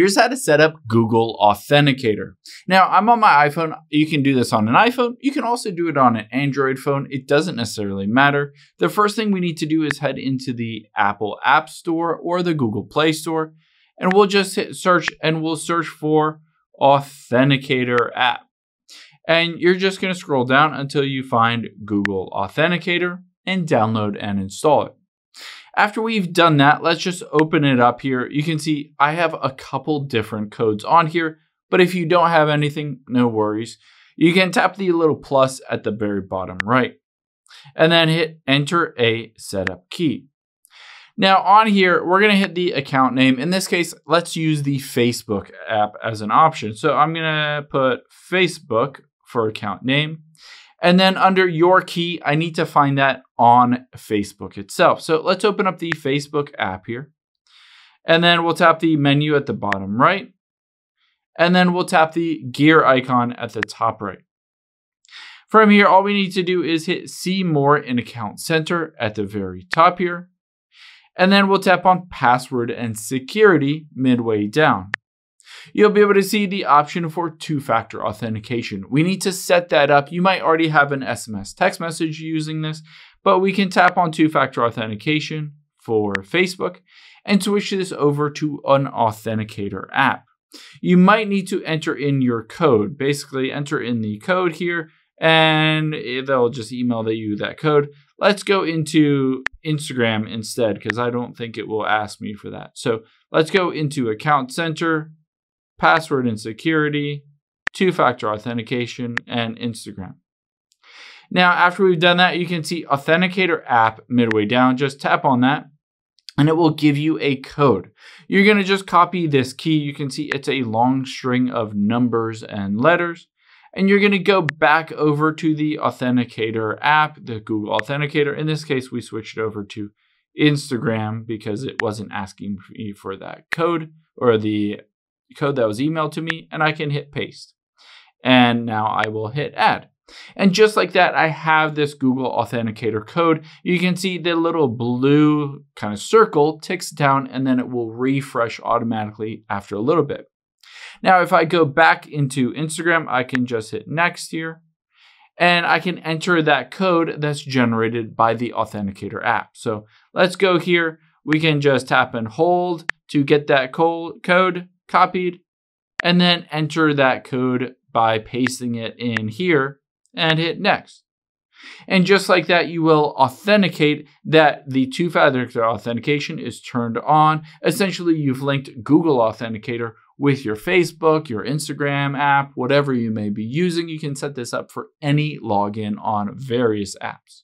Here's how to set up Google Authenticator. Now, I'm on my iPhone. You can do this on an iPhone. You can also do it on an Android phone. It doesn't necessarily matter. The first thing we need to do is head into the Apple App Store or the Google Play Store, and we'll just hit search and we'll search for Authenticator app. And you're just going to scroll down until you find Google Authenticator and download and install it. After we've done that, let's just open it up here. You can see I have a couple different codes on here, but if you don't have anything, no worries. You can tap the little plus at the very bottom right and then hit enter a setup key. Now on here, we're gonna hit the account name. In this case, let's use the Facebook app as an option. So I'm gonna put Facebook for account name. And then under your key, I need to find that on Facebook itself. So let's open up the Facebook app here. And then we'll tap the menu at the bottom right. And then we'll tap the gear icon at the top right. From here, all we need to do is hit see more in account center at the very top here. And then we'll tap on password and security midway down you'll be able to see the option for two-factor authentication. We need to set that up. You might already have an SMS text message using this, but we can tap on two-factor authentication for Facebook and switch this over to an authenticator app. You might need to enter in your code. Basically, enter in the code here and they'll just email you that code. Let's go into Instagram instead because I don't think it will ask me for that. So let's go into Account Center, password and security, two factor authentication, and Instagram. Now, after we've done that, you can see Authenticator app midway down. Just tap on that and it will give you a code. You're going to just copy this key. You can see it's a long string of numbers and letters. And you're going to go back over to the Authenticator app, the Google Authenticator. In this case, we switched it over to Instagram because it wasn't asking me for that code or the code that was emailed to me and I can hit paste. And now I will hit add. And just like that, I have this Google Authenticator code. You can see the little blue kind of circle ticks down and then it will refresh automatically after a little bit. Now, if I go back into Instagram, I can just hit next here and I can enter that code that's generated by the Authenticator app. So let's go here. We can just tap and hold to get that code copied, and then enter that code by pasting it in here and hit next. And just like that, you will authenticate that the two-factor authentication is turned on. Essentially, you've linked Google Authenticator with your Facebook, your Instagram app, whatever you may be using. You can set this up for any login on various apps.